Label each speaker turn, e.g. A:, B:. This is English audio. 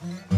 A: Mm-hmm.